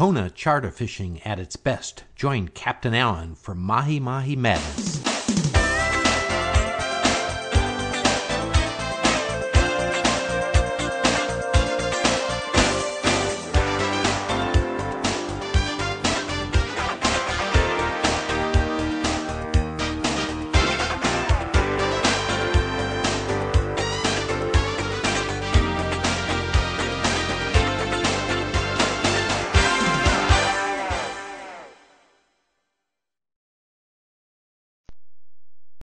Kona charter fishing at its best. Join Captain Allen for Mahi Mahi Madness.